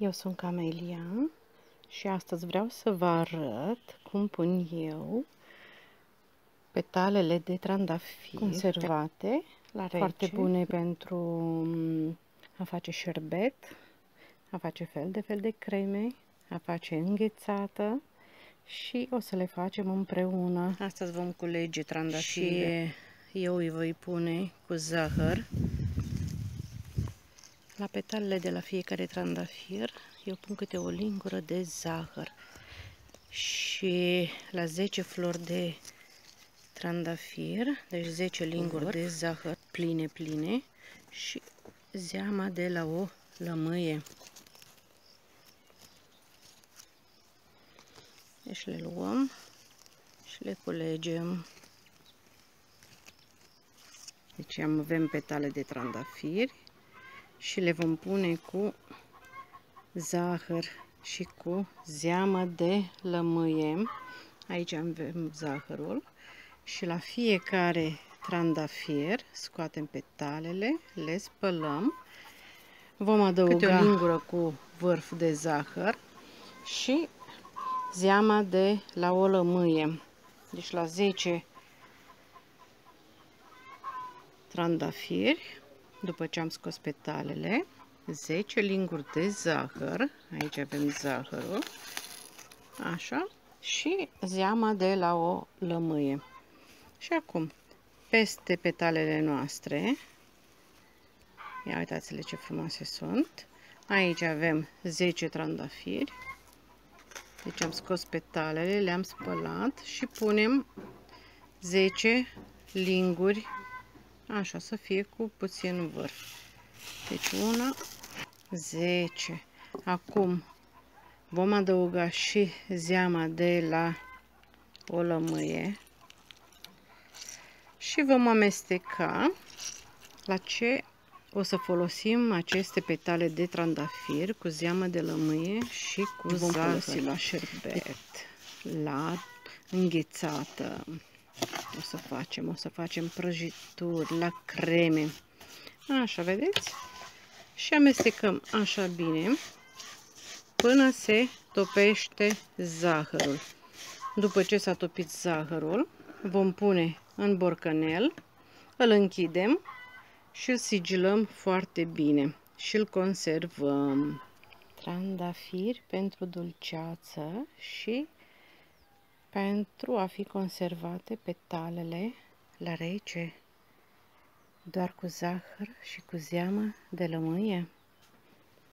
Eu sunt Camelia și astăzi vreau să vă arăt cum pun eu petalele de trandafir conservate, la rece. foarte bune pentru mm, a face șerbet, a face fel de fel de creme, a face înghețată și o să le facem împreună. Astăzi vom culege trandafire și eu îi voi pune cu zahăr la petalele de la fiecare trandafir eu pun câte o lingură de zahăr și la 10 flori de trandafir, deci 10 linguri de zahăr pline, pline și zeama de la o lămâie. Deci le luăm și le culegem. Deci avem petale de trandafiri și le vom pune cu zahăr și cu zeamă de lămâie. Aici avem zahărul și la fiecare trandafir scoatem petalele, le spălăm. Vom adăuga Câte o lingură cu vârf de zahăr și zeama de la o lămâie. Deci la 10 trandafiri după ce am scos petalele, 10 linguri de zahăr, aici avem zahărul, așa, și zeama de la o lămâie. Și acum, peste petalele noastre, ia uitați-le ce frumoase sunt, aici avem 10 trandafiri, deci am scos petalele, le-am spălat și punem 10 linguri Așa, să fie cu puțin vârf. Deci una, 10. Acum vom adăuga și zeama de la o lămâie și vom amesteca la ce o să folosim aceste petale de trandafir cu zeamă de lămâie și cu vom folosi la șerbet, la înghețată o să facem, o să facem prăjituri la creme. Așa, vedeți? Și amestecăm așa bine până se topește zahărul. După ce s-a topit zahărul, vom pune în borcanel, îl închidem și îl sigilăm foarte bine și îl conservăm. Trandafiri pentru dulceață și pentru a fi conservate petalele la rece, doar cu zahăr și cu zeamă de lămâie.